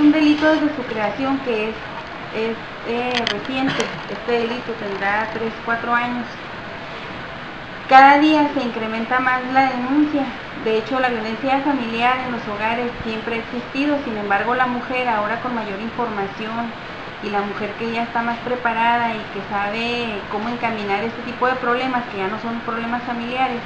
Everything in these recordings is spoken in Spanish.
un delito desde su creación que es, reciente. Este delito tendrá 3, 4 años. Cada día se incrementa más la denuncia. De hecho, la violencia familiar en los hogares siempre ha existido. Sin embargo, la mujer ahora con mayor información y la mujer que ya está más preparada y que sabe cómo encaminar este tipo de problemas, que ya no son problemas familiares.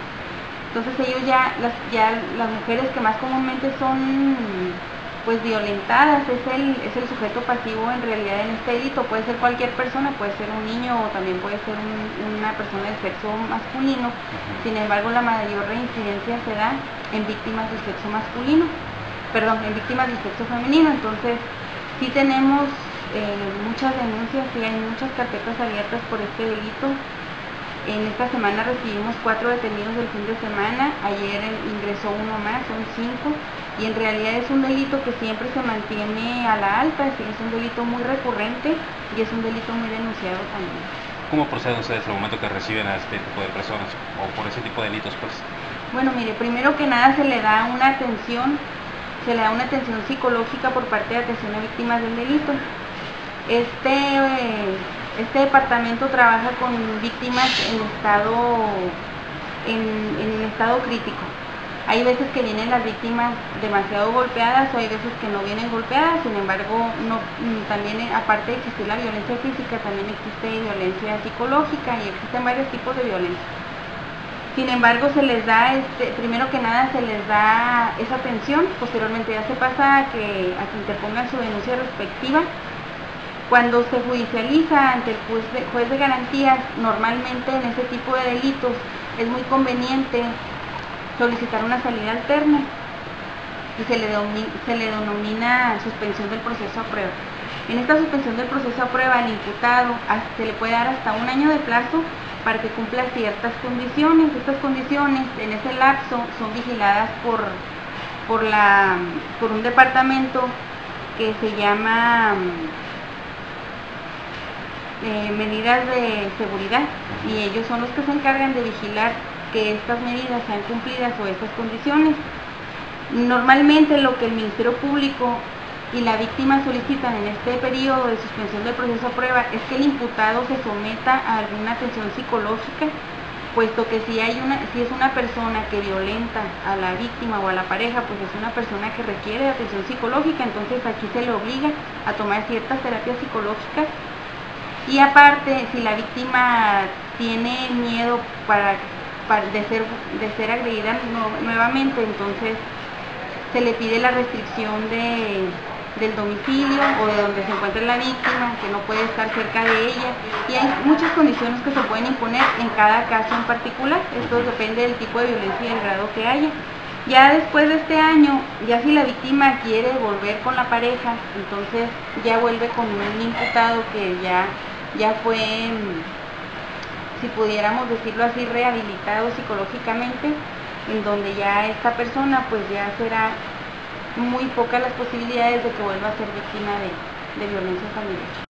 Entonces ellos ya, las, ya las mujeres que más comúnmente son pues violentadas, es el, es el sujeto pasivo en realidad en este delito, puede ser cualquier persona, puede ser un niño o también puede ser un- una persona del sexo masculino, sin embargo la mayor reincidencia se da en víctimas del sexo masculino, perdón, en víctimas del sexo femenino, entonces sí tenemos eh, muchas denuncias y hay muchas carpetas abiertas por este delito, en esta semana recibimos cuatro detenidos del fin de semana, ayer ingresó uno más, son cinco, y en realidad es un delito que siempre se mantiene a la alta, es es un delito muy recurrente y es un delito muy denunciado también. ¿Cómo proceden ustedes al momento que reciben a este tipo de personas o por ese tipo de delitos? Pues Bueno, mire, primero que nada se le da una atención, se le da una atención psicológica por parte de atención a víctimas del delito. Este, eh, este departamento trabaja con víctimas en estado, en, en estado crítico. Hay veces que vienen las víctimas demasiado golpeadas hay veces que no vienen golpeadas, sin embargo, no, mm, también eh, aparte de existir la violencia física, también existe violencia psicológica y existen varios tipos de violencia. Sin embargo, se les da, este, primero que nada, se les da esa atención, posteriormente ya se pasa a que, a que interpongan su denuncia respectiva. Cuando se judicializa ante el juez de, garantías, normalmente en ese tipo de delitos es muy conveniente solicitar una salida alterna y se le, se le denomina suspensión del proceso a prueba. En esta suspensión del proceso a prueba, al imputado se le puede dar hasta un año de plazo para que cumpla ciertas condiciones. Estas condiciones en ese lapso son vigiladas por, por, la, por un departamento que se llama eh, medidas de seguridad y ellos son los que se encargan de vigilar que estas medidas sean cumplidas o estas condiciones. Normalmente lo que el Ministerio Público y la víctima solicitan en este periodo de suspensión del proceso a prueba es que el imputado se someta a alguna atención psicológica, puesto que si, hay una, si es una persona que violenta a la víctima o a la pareja, pues es una persona que requiere atención psicológica, entonces aquí se le obliga a tomar ciertas terapias psicológicas y aparte, si la víctima tiene miedo para, de, ser, de ser agredida nu- nuevamente, entonces se le pide la restricción de, del domicilio o de donde se encuentre la víctima, que no puede estar cerca de ella. Y hay muchas condiciones que se pueden imponer en cada caso en particular. Esto depende del tipo de violencia y del grado que haya. Ya después de este año, ya si la víctima quiere volver con la pareja, entonces ya vuelve con un imputado que ya, ya fue, mm, si pudiéramos decirlo así, rehabilitado psicológicamente, en donde ya esta persona pues ya será muy pocas las posibilidades de que vuelva a ser víctima de, de violencia familiar.